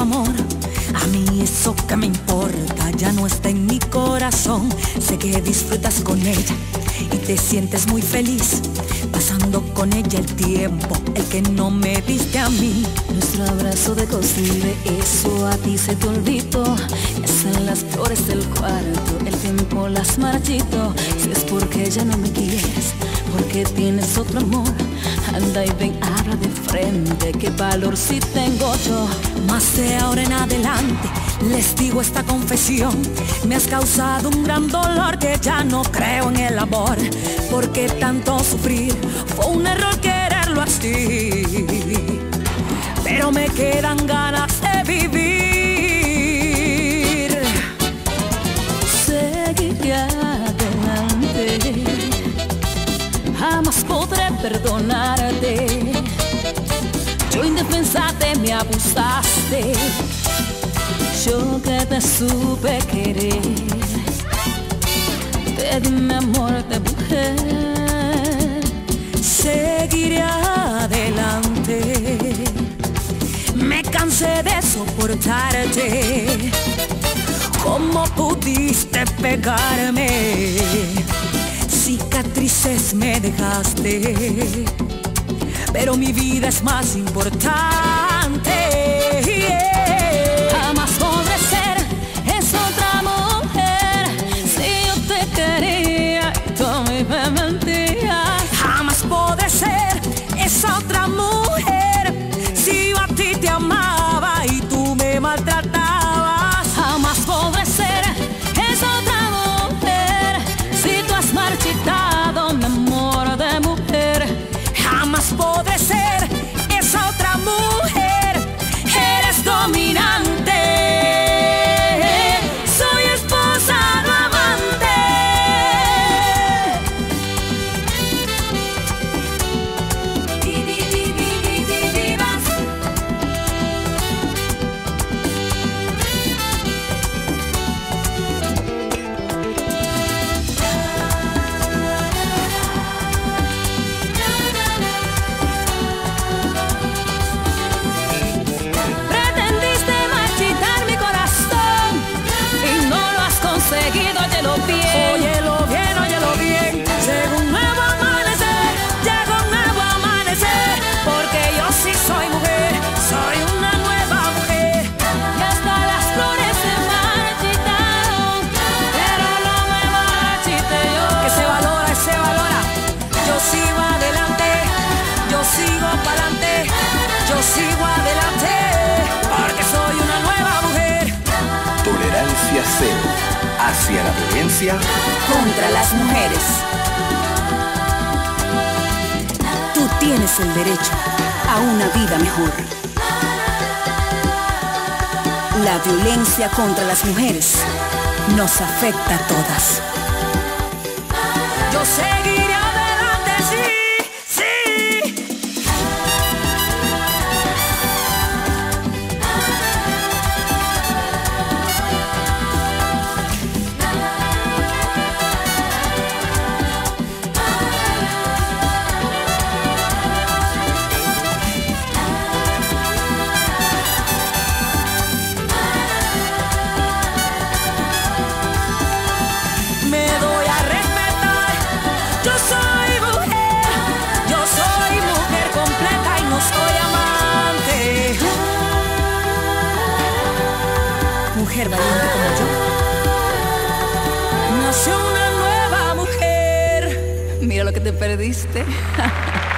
amor. A mí eso que me importa ya no está en mi corazón. Sé que disfrutas con ella y te sientes muy feliz pasando con ella el tiempo, el que no me viste a mí. Nuestro abrazo de costumbre, eso a ti se te olvidó. Es en las flores del cuarto, el tiempo las marchito. Si es porque ya no me quieres, porque tienes otro amor. Anda y ven, habla de frente, qué valor si tengo yo. Más de ahora en adelante les digo esta confesión. Me has causado un gran dolor que ya no creo en el amor. Porque tanto sufrir fue un error quererlo así. Pero me quedan ganas de vivir. Perdonarte. Yo indefensa te me abusaste, yo que te supe querer, te di mi amor de mujer. Seguiré adelante. Me cansé de soportarte. ¿Cómo pudiste pegarme? Dejaste. Pero mi vida es más importante. Hacia la violencia contra las mujeres. Tú tienes el derecho a una vida mejor. La violencia contra las mujeres nos afecta a todas. Mujer valiente como yo. Nació una nueva mujer. Mira lo que te perdiste.